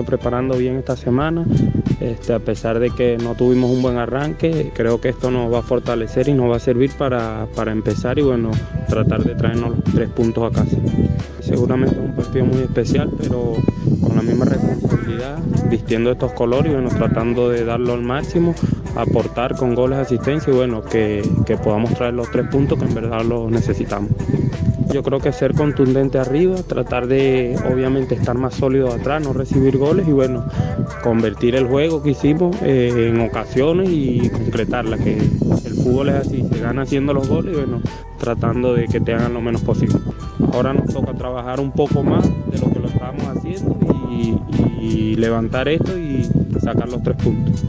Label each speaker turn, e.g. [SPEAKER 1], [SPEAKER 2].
[SPEAKER 1] preparando bien esta semana. Este, a pesar de que no tuvimos un buen arranque, creo que esto nos va a fortalecer y nos va a servir para, para empezar y bueno, tratar de traernos los tres puntos a casa. Seguramente es un partido muy especial, pero con la misma responsabilidad, vistiendo estos colores y bueno, tratando de darlo al máximo, aportar con goles, asistencia y bueno, que, que podamos traer los tres puntos que en verdad los necesitamos. Yo creo que ser contundente arriba, tratar de obviamente estar más sólido atrás, no recibir goles y bueno, convertir el juego que hicimos eh, en ocasiones y concretarla, que el fútbol es así, se gana haciendo los goles y bueno, tratando de que te hagan lo menos posible. Ahora nos toca trabajar un poco más de lo que lo estábamos haciendo y, levantar esto y sacar los tres puntos.